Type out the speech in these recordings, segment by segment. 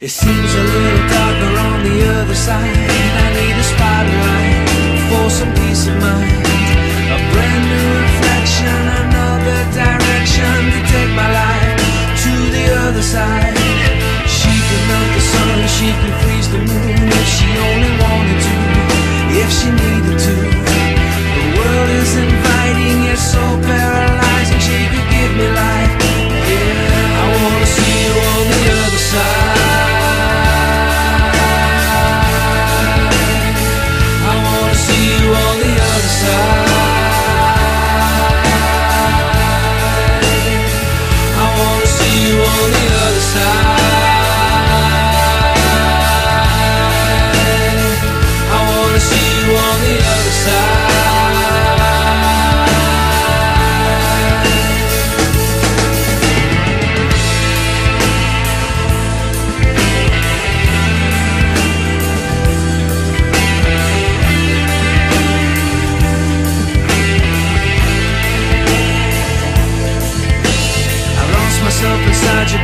It seems a little darker on the other side. I need a spotlight.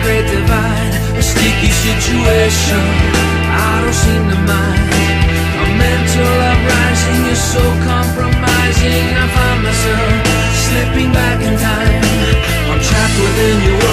great divide A sticky situation I don't seem to mind A mental uprising You're so compromising I find myself slipping back in time. I'm trapped within your